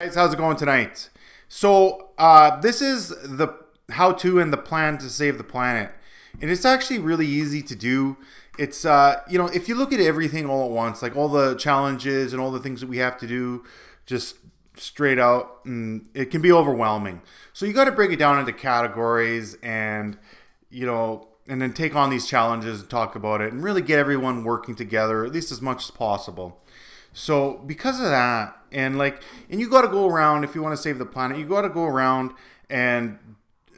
Guys, how's it going tonight? So, uh, this is the how to and the plan to save the planet. And it's actually really easy to do. It's, uh, you know, if you look at everything all at once, like all the challenges and all the things that we have to do, just straight out, and it can be overwhelming. So, you got to break it down into categories and, you know, and then take on these challenges and talk about it and really get everyone working together at least as much as possible. So because of that, and like, and you got to go around if you want to save the planet. You got to go around and,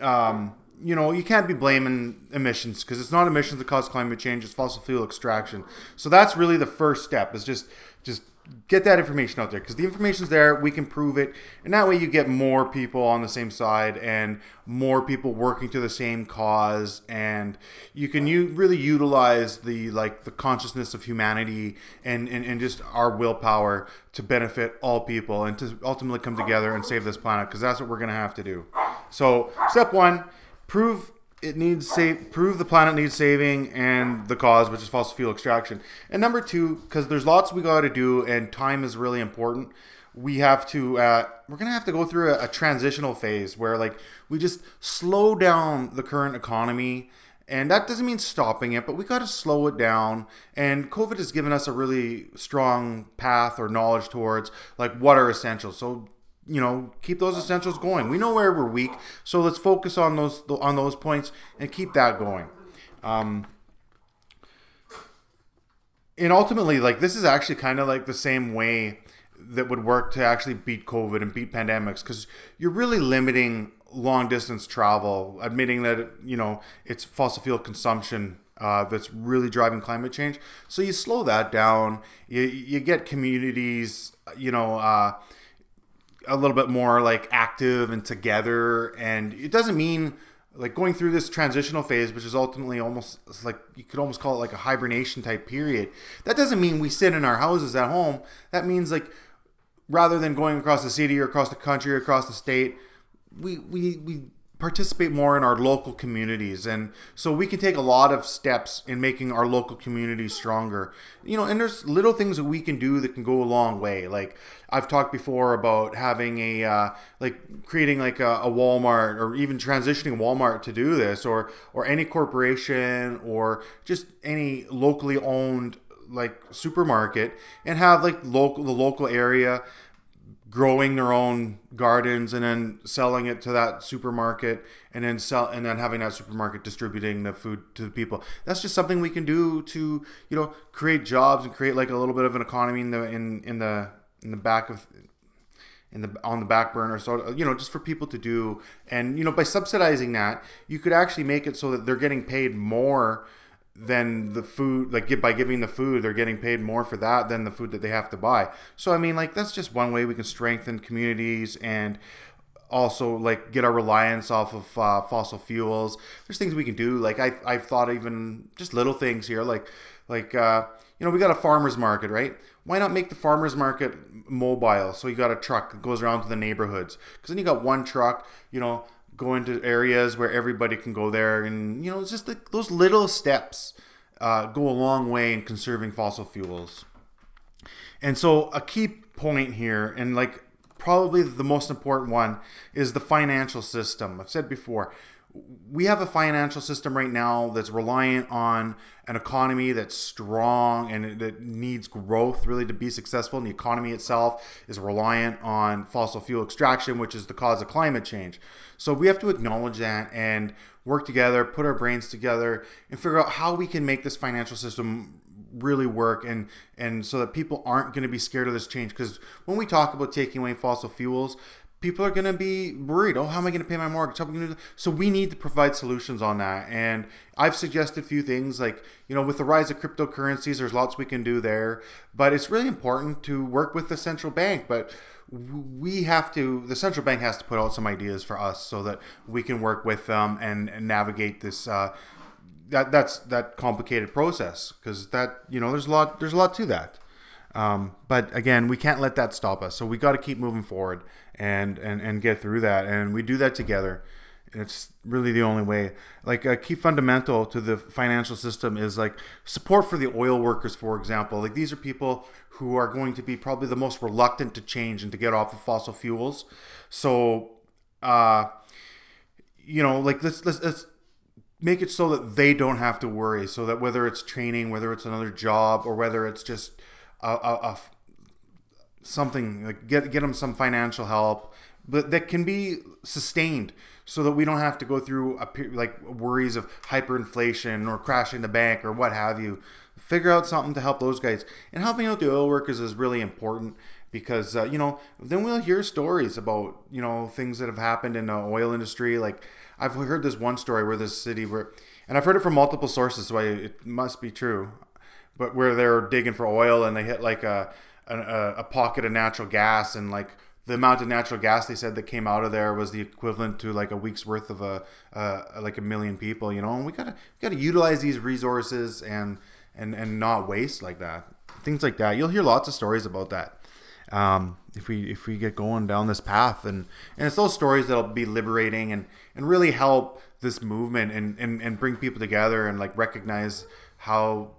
um, you know, you can't be blaming emissions because it's not emissions that cause climate change. It's fossil fuel extraction. So that's really the first step. Is just just get that information out there because the information's there we can prove it and that way you get more people on the same side and more people working to the same cause and you can you really utilize the like the consciousness of humanity and, and and just our willpower to benefit all people and to ultimately come together and save this planet because that's what we're going to have to do. So step one prove it needs save prove the planet needs saving and the cause which is fossil fuel extraction. And number two because there's lots we got to do and time is really important we have to uh, we're gonna have to go through a, a transitional phase where like we just slow down the current economy. And that doesn't mean stopping it but we got to slow it down. And covid has given us a really strong path or knowledge towards like what are essential so you know keep those essentials going. We know where we're weak so let's focus on those on those points and keep that going. Um, and ultimately like this is actually kind of like the same way that would work to actually beat covid and beat pandemics because you're really limiting long distance travel admitting that you know it's fossil fuel consumption uh, that's really driving climate change. So you slow that down you, you get communities you know uh, a little bit more like active and together and it doesn't mean like going through this transitional phase which is ultimately almost like you could almost call it like a hibernation type period that doesn't mean we sit in our houses at home. That means like rather than going across the city or across the country or across the state we we we participate more in our local communities. And so we can take a lot of steps in making our local communities stronger. You know and there's little things that we can do that can go a long way. Like i've talked before about having a uh, like creating like a, a walmart or even transitioning walmart to do this or or any corporation or just any locally owned like supermarket and have like local the local area growing their own gardens and then selling it to that supermarket and then sell and then having that supermarket distributing the food to the people. That's just something we can do to you know create jobs and create like a little bit of an economy in the in in the in the back of in the on the back burner. So you know just for people to do. And you know by subsidizing that you could actually make it so that they're getting paid more than the food like by giving the food they're getting paid more for that than the food that they have to buy. So i mean like that's just one way we can strengthen communities and also like get our reliance off of uh, fossil fuels. There's things we can do like I, i've thought even just little things here like like uh, you know we got a farmers market right? Why not make the farmers market mobile? So you got a truck that goes around to the neighborhoods. Because then you got one truck you know go into areas where everybody can go there and you know it's just the, those little steps uh, go a long way in conserving fossil fuels. And so a key point here and like probably the most important one is the financial system. I've said before we have a financial system right now that's reliant on an economy that's strong and that needs growth really to be successful. And the economy itself is reliant on fossil fuel extraction, which is the cause of climate change. So we have to acknowledge that and work together, put our brains together, and figure out how we can make this financial system really work and and so that people aren't going to be scared of this change because when we talk about taking away fossil fuels people are going to be worried. Oh, how am I going to pay my mortgage? How am I going to so we need to provide solutions on that. And I've suggested a few things like, you know, with the rise of cryptocurrencies, there's lots we can do there. But it's really important to work with the central bank. But we have to, the central bank has to put out some ideas for us so that we can work with them and, and navigate this. Uh, that that's that complicated process because that you know there's a lot there's a lot to that. Um, but again, we can't let that stop us. So we got to keep moving forward and, and, and get through that. And we do that together. it's really the only way. Like a key fundamental to the financial system is like support for the oil workers, for example. Like these are people who are going to be probably the most reluctant to change and to get off of fossil fuels. So, uh, you know, like let's let's, let's make it so that they don't have to worry. So that whether it's training, whether it's another job, or whether it's just a, a, a something like get get them some financial help, but that can be sustained so that we don't have to go through a, like worries of hyperinflation or crashing the bank or what have you. Figure out something to help those guys. And helping out the oil workers is really important because uh, you know then we'll hear stories about you know things that have happened in the oil industry. Like I've heard this one story where this city where, and I've heard it from multiple sources, so I, it must be true. But where they're digging for oil and they hit like a a, a pocket of natural gas and like the amount of natural gas they said that came out of there was the equivalent to like a week's worth of a uh, like a million people you know and we gotta we gotta utilize these resources and and and not waste like that things like that. You'll hear lots of stories about that um, if we if we get going down this path. And and it's those stories that'll be liberating and and really help this movement and and, and bring people together and like recognize how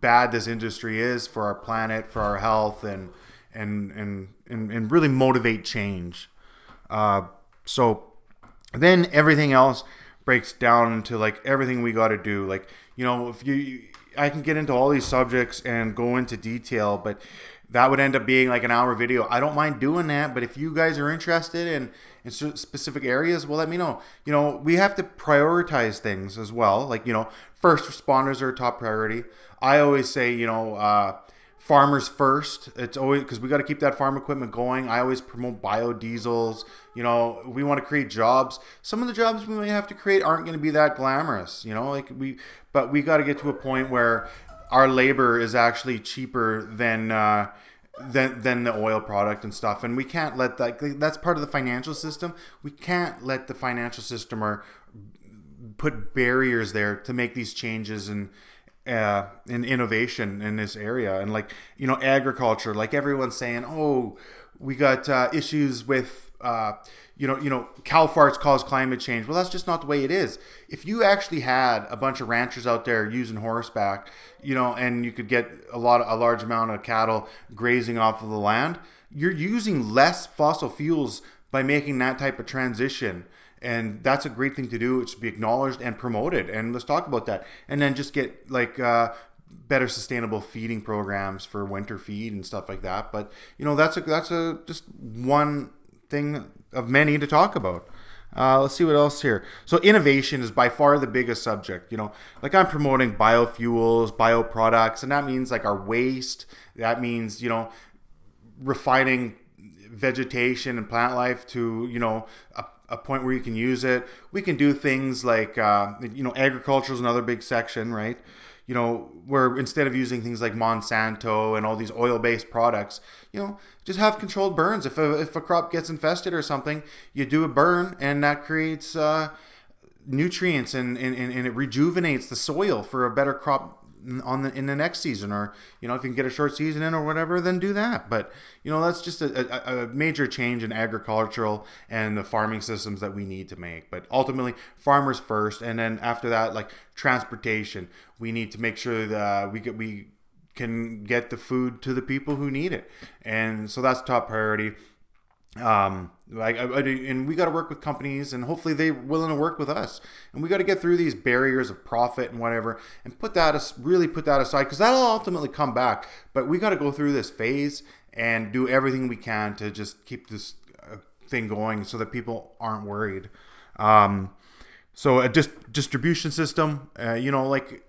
bad this industry is for our planet for our health and and and and, and really motivate change. Uh, so then everything else breaks down into like everything we got to do. Like you know, if you, I can get into all these subjects and go into detail, but that would end up being like an hour video. I don't mind doing that, but if you guys are interested in in specific areas, well, let me know. You know, we have to prioritize things as well. Like you know, first responders are a top priority. I always say, you know. Uh, farmers first. It's always because we got to keep that farm equipment going. I always promote biodiesels. You know, we want to create jobs. Some of the jobs we may have to create aren't going to be that glamorous. You know, like we, but we got to get to a point where our labor is actually cheaper than. Uh, than, than the oil product and stuff. And we can't let that that's part of the financial system. We can't let the financial system or put barriers there to make these changes and uh, in innovation in this area. And like you know agriculture like everyone's saying oh we got uh, issues with uh, you know you know cow farts cause climate change well that's just not the way it is if you actually had a bunch of ranchers out there using horseback you know and you could get a lot a large amount of cattle grazing off of the land you're using less fossil fuels by making that type of transition and that's a great thing to do. It should be acknowledged and promoted. And let's talk about that. And then just get like uh, better sustainable feeding programs for winter feed and stuff like that. But you know, that's a that's a just one thing of many to talk about. Uh, let's see what else here. So innovation is by far the biggest subject. You know, like I'm promoting biofuels, bioproducts, and that means like our waste. That means you know refining vegetation and plant life to you know a a point where you can use it. We can do things like, uh, you know, agriculture is another big section, right? You know, where instead of using things like Monsanto and all these oil-based products, you know, just have controlled burns. If a, if a crop gets infested or something, you do a burn, and that creates uh, nutrients and, and, and it rejuvenates the soil for a better crop on the in the next season or you know if you can get a short season in or whatever then do that. But you know that's just a, a, a, major change in agricultural and the farming systems that we need to make. But ultimately farmers first and then after that like transportation. We need to make sure that uh, we get we can get the food to the people who need it. And so that's top priority um like I, I, and we got to work with companies and hopefully they're willing to work with us. And we got to get through these barriers of profit and whatever and put that us really put that aside because that'll ultimately come back. But we got to go through this phase and do everything we can to just keep this uh, thing going so that people aren't worried. Um, so a just distribution system uh, you know like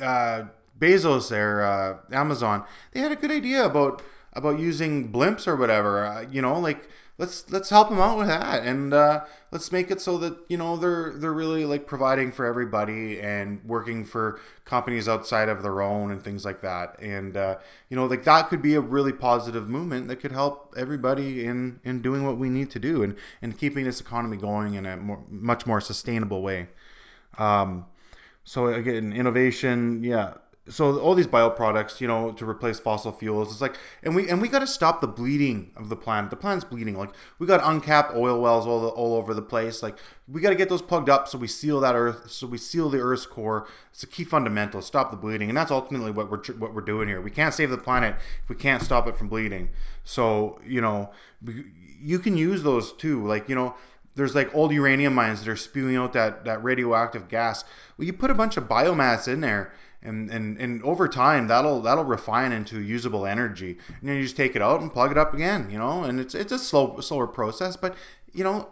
uh, bezos there uh, amazon they had a good idea about about using blimps or whatever uh, you know like let's let's help them out with that. And uh, let's make it so that you know they're they're really like providing for everybody and working for companies outside of their own and things like that. And uh, you know like that could be a really positive movement that could help everybody in in doing what we need to do and and keeping this economy going in a more, much more sustainable way. Um, so again innovation yeah so all these bioproducts, you know, to replace fossil fuels, it's like, and we and we got to stop the bleeding of the planet. The planet's bleeding. Like we got uncapped oil wells all the, all over the place. Like we got to get those plugged up so we seal that Earth, so we seal the Earth's core. It's a key fundamental. Stop the bleeding, and that's ultimately what we're what we're doing here. We can't save the planet if we can't stop it from bleeding. So you know, you can use those too. Like you know, there's like old uranium mines that are spewing out that that radioactive gas. Well, you put a bunch of biomass in there and, and and over time that'll that'll refine into usable energy. And then you just take it out and plug it up again you know? And it's it's a slow slower process but you know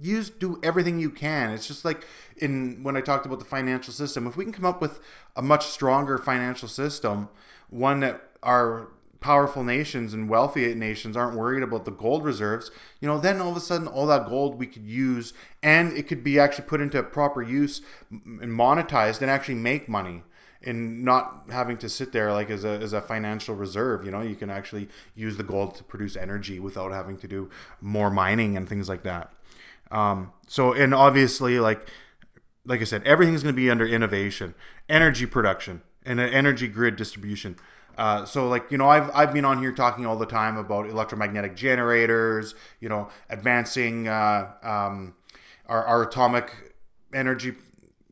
use do everything you can. It's just like in when i talked about the financial system if we can come up with a much stronger financial system one that our powerful nations and wealthy nations aren't worried about the gold reserves, you know, then all of a sudden all that gold we could use and it could be actually put into proper use and monetized and actually make money and not having to sit there like as a, as a financial reserve you know you can actually use the gold to produce energy without having to do more mining and things like that. Um, so and obviously like like i said everything's going to be under innovation energy production and an energy grid distribution. Uh, so like you know I've, I've been on here talking all the time about electromagnetic generators you know advancing uh, um, our, our atomic energy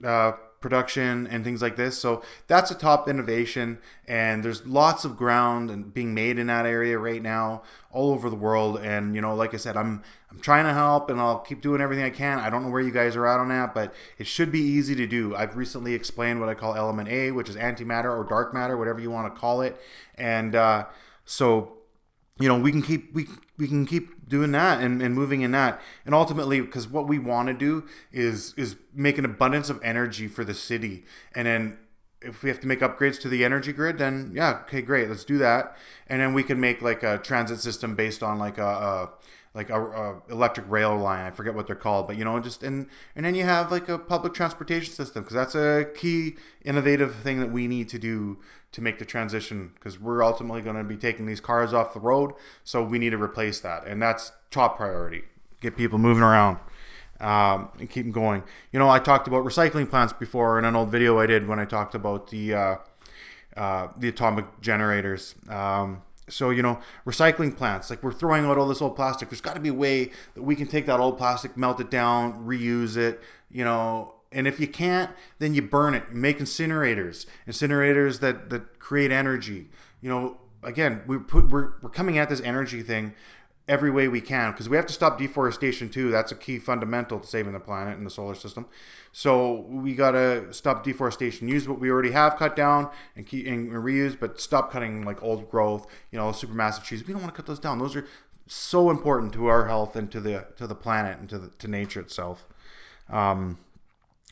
uh, production and things like this. So that's a top innovation, and there's lots of ground and being made in that area right now, all over the world. And you know, like I said, I'm I'm trying to help, and I'll keep doing everything I can. I don't know where you guys are at on that, but it should be easy to do. I've recently explained what I call element A, which is antimatter or dark matter, whatever you want to call it, and uh, so you know we can keep we we can keep doing that and, and moving in that. And ultimately because what we want to do is is make an abundance of energy for the city. And then if we have to make upgrades to the energy grid then yeah okay great let's do that. And then we can make like a transit system based on like a, a like a, a, electric rail line. I forget what they're called, but you know, just and and then you have like a public transportation system because that's a key innovative thing that we need to do to make the transition because we're ultimately going to be taking these cars off the road, so we need to replace that, and that's top priority. Get people moving around. Um, and keep them going. You know, I talked about recycling plants before in an old video I did when I talked about the uh, uh, the atomic generators. Um, so you know recycling plants like we're throwing out all this old plastic. There's got to be a way that we can take that old plastic melt it down reuse it you know? And if you can't then you burn it. Make incinerators incinerators that that create energy. You know again we put we're, we're coming at this energy thing every way we can because we have to stop deforestation too. That's a key fundamental to saving the planet and the solar system. So we gotta stop deforestation. Use what we already have cut down and keep and reuse, but stop cutting like old growth. You know, supermassive trees. We don't want to cut those down. Those are so important to our health and to the to the planet and to the, to nature itself. Um,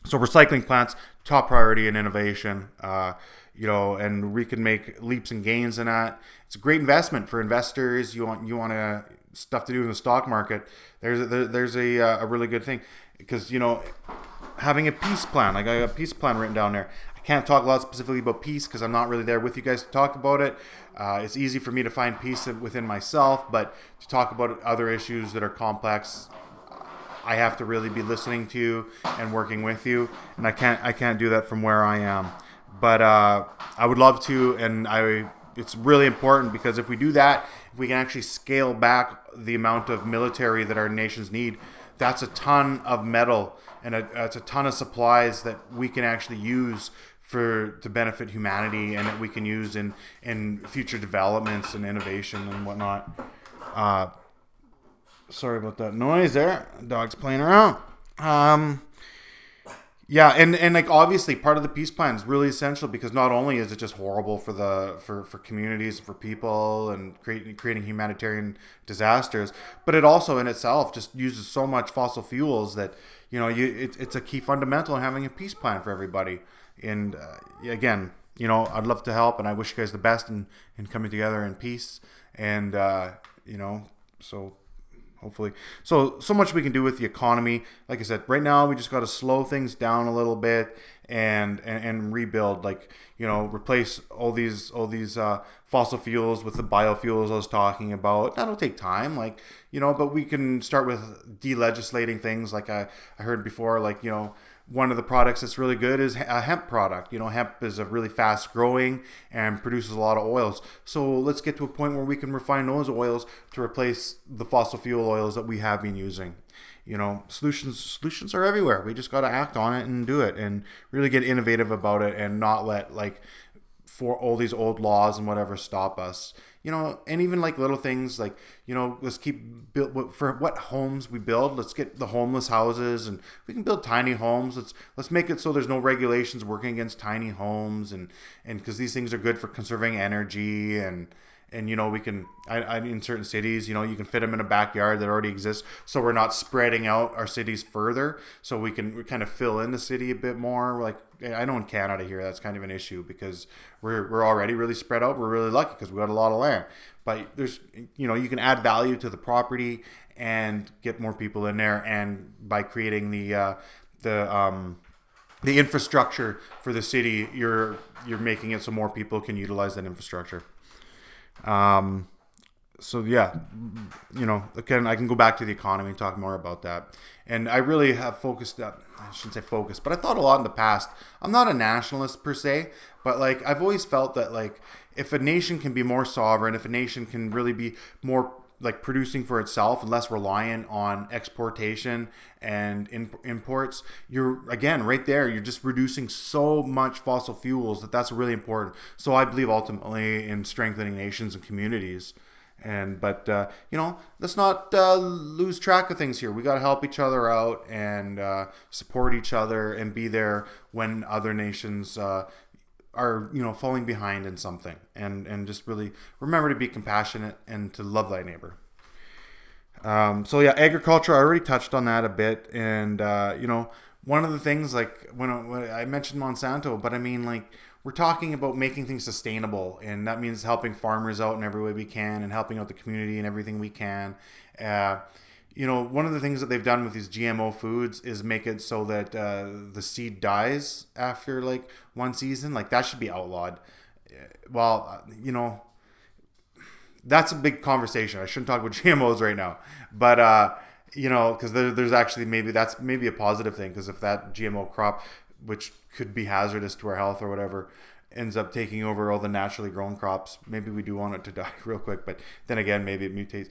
so recycling plants top priority in innovation. Uh, you know, and we can make leaps and gains in that. It's a great investment for investors. You want you want to stuff to do in the stock market, there's a, there's a, uh, a really good thing because you know having a peace plan. Like I got a peace plan written down there. I can't talk a lot specifically about peace because I'm not really there with you guys to talk about it. Uh, it's easy for me to find peace within myself, but to talk about other issues that are complex, I have to really be listening to you and working with you, and I can't I can't do that from where I am. But uh, I would love to, and I it's really important because if we do that, we can actually scale back the amount of military that our nations need, that's a ton of metal and a, that's a ton of supplies that we can actually use for to benefit humanity and that we can use in in future developments and innovation and whatnot. Uh, sorry about that noise there. Dog's playing around. Um, yeah, and and like obviously part of the peace plan is really essential because not only is it just horrible for the for for communities for people and creating creating humanitarian disasters, but it also in itself just uses so much fossil fuels that you know you it, it's a key fundamental in having a peace plan for everybody. And uh, again, you know, I'd love to help, and I wish you guys the best in in coming together in peace. And uh, you know, so hopefully. So so much we can do with the economy. Like I said, right now we just got to slow things down a little bit and, and and, rebuild. Like you know, replace all these all these uh, fossil fuels with the biofuels I was talking about. That'll take time. Like you know, but we can start with delegislating things. Like I I heard before, like you know one of the products that's really good is a hemp product. You know, hemp is a really fast growing and produces a lot of oils. So let's get to a point where we can refine those oils to replace the fossil fuel oils that we have been using. You know, solutions solutions are everywhere. We just got to act on it and do it and really get innovative about it and not let like for all these old laws and whatever stop us you know, and even like little things like, you know, let's keep build for what homes we build. Let's get the homeless houses, and we can build tiny homes. Let's let's make it so there's no regulations working against tiny homes, and and because these things are good for conserving energy and and you know we can I, I, in certain cities you know you can fit them in a backyard that already exists so we're not spreading out our cities further so we can we kind of fill in the city a bit more like i know in canada here that's kind of an issue because we're, we're already really spread out we're really lucky because we got a lot of land. But there's you know you can add value to the property and get more people in there and by creating the uh, the um, the infrastructure for the city you're you're making it so more people can utilize that infrastructure um, so yeah, you know, again, I can go back to the economy and talk more about that. And I really have focused. Uh, I shouldn't say focused, but I thought a lot in the past. I'm not a nationalist per se, but like I've always felt that like if a nation can be more sovereign, if a nation can really be more like producing for itself and less reliant on exportation and in, imports you're again right there you're just reducing so much fossil fuels that that's really important. So i believe ultimately in strengthening nations and communities. And but uh, you know let's not uh, lose track of things here. We got to help each other out and uh, support each other and be there when other nations uh, are you know falling behind in something and and just really remember to be compassionate and to love thy neighbor. Um, so yeah agriculture i already touched on that a bit. And uh, you know one of the things like when, when i mentioned monsanto but i mean like we're talking about making things sustainable. And that means helping farmers out in every way we can and helping out the community and everything we can. Uh, you know, one of the things that they've done with these GMO foods is make it so that uh, the seed dies after like one season. Like that should be outlawed. Well, you know, that's a big conversation. I shouldn't talk about GMOs right now, but uh, you know, because there, there's actually maybe that's maybe a positive thing because if that GMO crop, which could be hazardous to our health or whatever, ends up taking over all the naturally grown crops, maybe we do want it to die real quick. But then again, maybe it mutates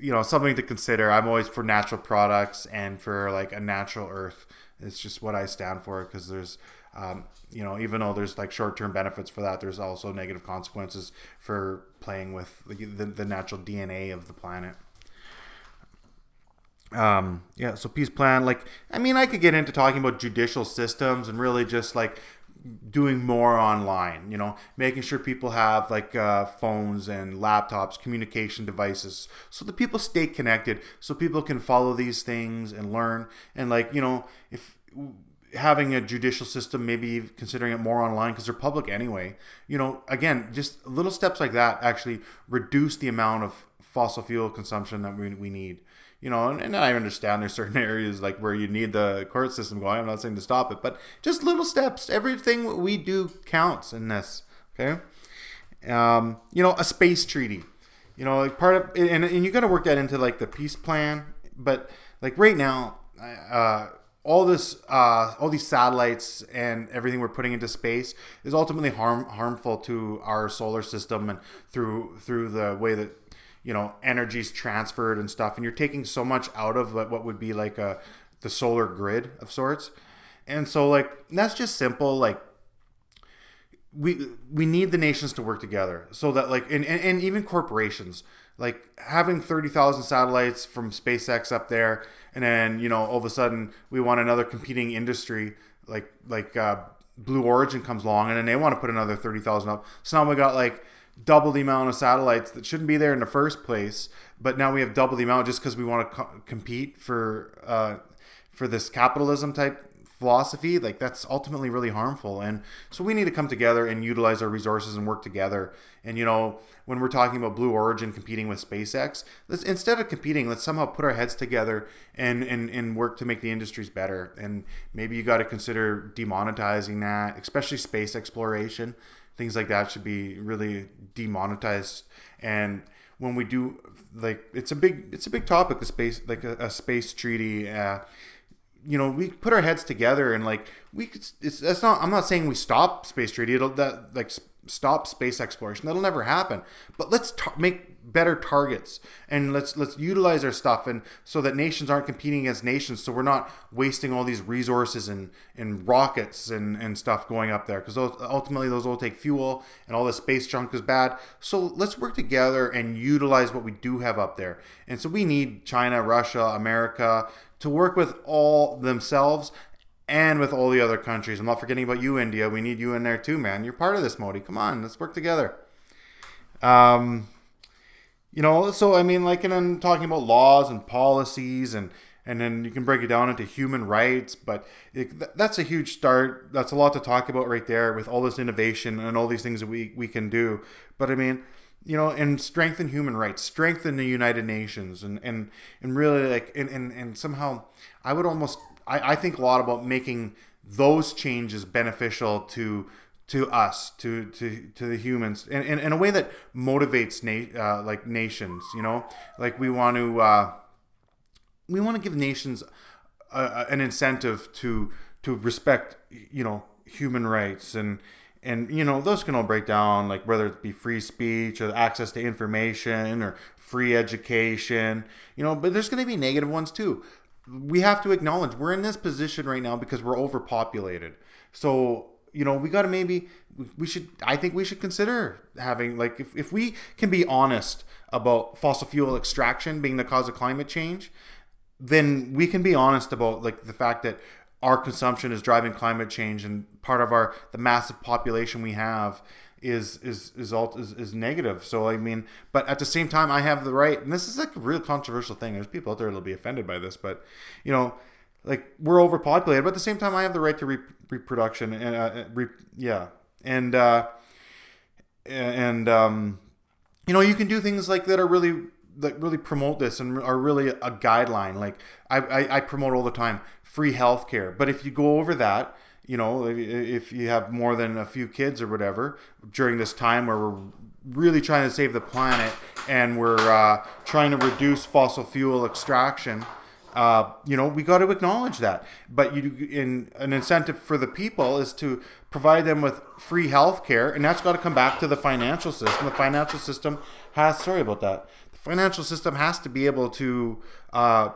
you know something to consider. I'm always for natural products and for like a natural earth. It's just what i stand for because there's um, you know even though there's like short-term benefits for that there's also negative consequences for playing with the, the, the natural dna of the planet. Um yeah so peace plan like i mean i could get into talking about judicial systems and really just like doing more online you know making sure people have like uh, phones and laptops communication devices so that people stay connected so people can follow these things and learn. And like you know if having a judicial system maybe considering it more online because they're public anyway you know again just little steps like that actually reduce the amount of fossil fuel consumption that we, we need you know, and, and, I understand there's certain areas like where you need the court system going. I'm not saying to stop it, but just little steps. Everything we do counts in this. Okay, um, you know, a space treaty. You know, like part of and, and you got to work that into like the peace plan. But like right now, uh, all this, uh, all these satellites and everything we're putting into space is ultimately harm harmful to our solar system and through through the way that you know energy's transferred and stuff and you're taking so much out of what would be like a the solar grid of sorts. And so like that's just simple like we we need the nations to work together so that like and, and, and even corporations like having 30,000 satellites from SpaceX up there and then you know all of a sudden we want another competing industry like like uh, Blue Origin comes along and then they want to put another 30,000 up. So now we got like double the amount of satellites that shouldn't be there in the first place, but now we have double the amount just because we want to co- compete for uh, for this capitalism type philosophy. Like that's ultimately really harmful, and so we need to come together and utilize our resources and work together. And you know, when we're talking about Blue Origin competing with SpaceX, let's instead of competing, let's somehow put our heads together and and and work to make the industries better. And maybe you got to consider demonetizing that, especially space exploration things like that should be really demonetized and when we do like it's a big it's a big topic the space like a, a space treaty uh, you know, we put our heads together and like we could. It's that's not. I'm not saying we stop space treaty It'll that like stop space exploration. That'll never happen. But let's make better targets and let's let's utilize our stuff and so that nations aren't competing against nations so we're not wasting all these resources and and rockets and and stuff going up there because ultimately those will take fuel and all the space junk is bad so let's work together and utilize what we do have up there and so we need china russia america to work with all themselves and with all the other countries. I'm not forgetting about you, India. We need you in there too, man. You're part of this, Modi. Come on, let's work together. Um, you know, so I mean, like, and then talking about laws and policies, and and then you can break it down into human rights. But it, that's a huge start. That's a lot to talk about right there with all this innovation and all these things that we we can do. But I mean, you know, and strengthen human rights, strengthen the United Nations, and and and really like, and and, and somehow, I would almost I, I think a lot about making those changes beneficial to to us to to to the humans in, in, in a way that motivates na- uh, like nations you know? Like we want to uh, we want to give nations a, an incentive to to respect you know human rights and and you know those can all break down like whether it be free speech or access to information or free education you know? But there's going to be negative ones too we have to acknowledge we're in this position right now because we're overpopulated. So, you know, we got to maybe, we should, I think we should consider having, like, if, if we can be honest about fossil fuel extraction being the cause of climate change, then we can be honest about, like, the fact that our consumption is driving climate change and part of our, the massive population we have is is is alt is, is negative. So I mean, but at the same time, I have the right, and this is like a real controversial thing. There's people out there that'll be offended by this, but you know, like we're overpopulated, but at the same time, I have the right to re- reproduction and uh, uh, re- yeah, and uh, and um, you know, you can do things like that are really that really promote this and are really a guideline. Like I, I, I promote all the time free healthcare, but if you go over that you know, if you have more than a few kids or whatever during this time where we're really trying to save the planet and we're uh, trying to reduce fossil fuel extraction, uh, you know, we got to acknowledge that. But you, in an incentive for the people is to provide them with free health care, and that's got to come back to the financial system. The financial system has, sorry about that, the financial system has to be able to uh,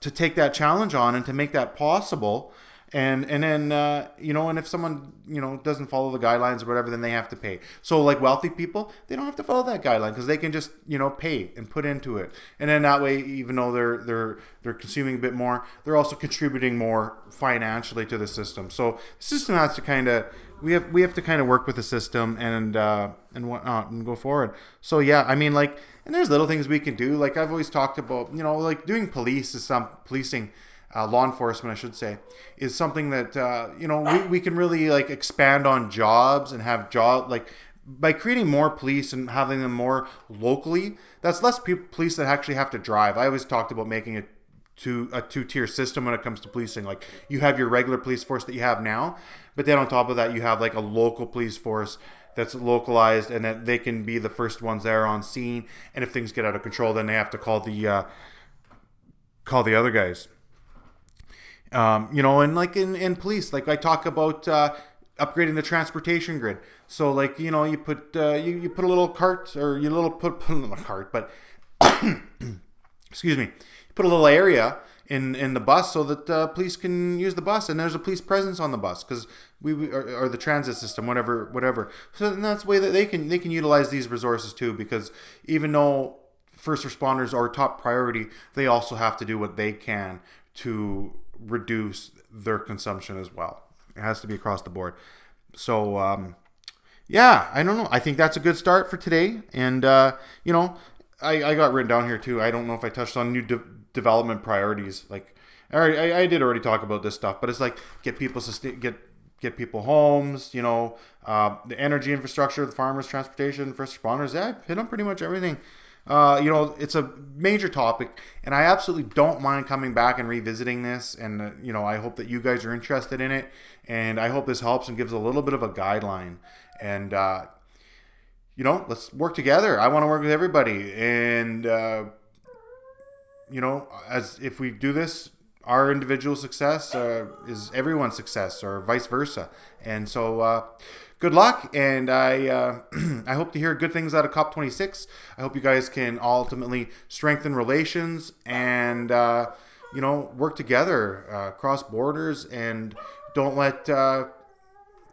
to take that challenge on and to make that possible and and then uh, you know and if someone you know doesn't follow the guidelines or whatever then they have to pay. So like wealthy people they don't have to follow that guideline because they can just you know pay and put into it. And then that way even though they're they're they're consuming a bit more they're also contributing more financially to the system. So the system has to kind of we have we have to kind of work with the system and uh, and whatnot and go forward. So yeah i mean like and there's little things we can do. Like i've always talked about you know like doing police is some policing uh, law enforcement, I should say, is something that uh, you know we, we can really like expand on jobs and have job like by creating more police and having them more locally. That's less people, police that actually have to drive. I always talked about making a two tier system when it comes to policing. Like you have your regular police force that you have now, but then on top of that, you have like a local police force that's localized and that they can be the first ones there on scene. And if things get out of control, then they have to call the uh, call the other guys. Um, you know, and like in, in police, like I talk about uh, upgrading the transportation grid. So like you know, you put uh, you, you put a little cart or you little put, put a cart, but excuse me, you put a little area in in the bus so that uh, police can use the bus and there's a police presence on the bus because we, we or, or, the transit system whatever whatever so that's the way that they can they can utilize these resources too because even though first responders are top priority they also have to do what they can to reduce their consumption as well. It has to be across the board. So, um, yeah, I don't know. I think that's a good start for today. And, uh, you know, I, I got written down here too. I don't know if I touched on new de- development priorities. Like, I, I did already talk about this stuff, but it's like get people sustain, get get people homes, you know, uh, the energy infrastructure, the farmers, transportation, first responders. Yeah, I hit on pretty much everything uh, you know, it's a major topic, and I absolutely don't mind coming back and revisiting this. And uh, you know, I hope that you guys are interested in it, and I hope this helps and gives a little bit of a guideline. And uh, you know, let's work together. I want to work with everybody, and uh, you know, as if we do this, our individual success uh, is everyone's success, or vice versa. And so, uh, good luck, and I uh, I hope to hear good things out of COP26. I hope you guys can ultimately strengthen relations and uh, you know work together uh, across borders, and don't let uh,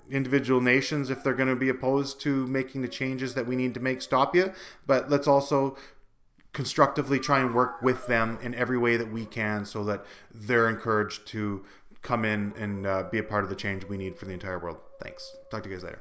individual nations, if they're going to be opposed to making the changes that we need to make, stop you. But let's also constructively try and work with them in every way that we can so that they're encouraged to come in and uh, be a part of the change we need for the entire world. Thanks. Talk to you guys later.